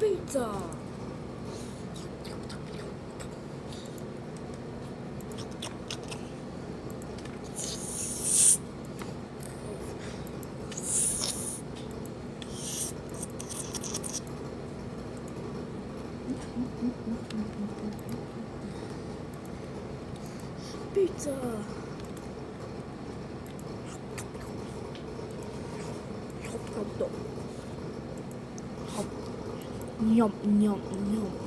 ザピザホッ Нем, нем, нем.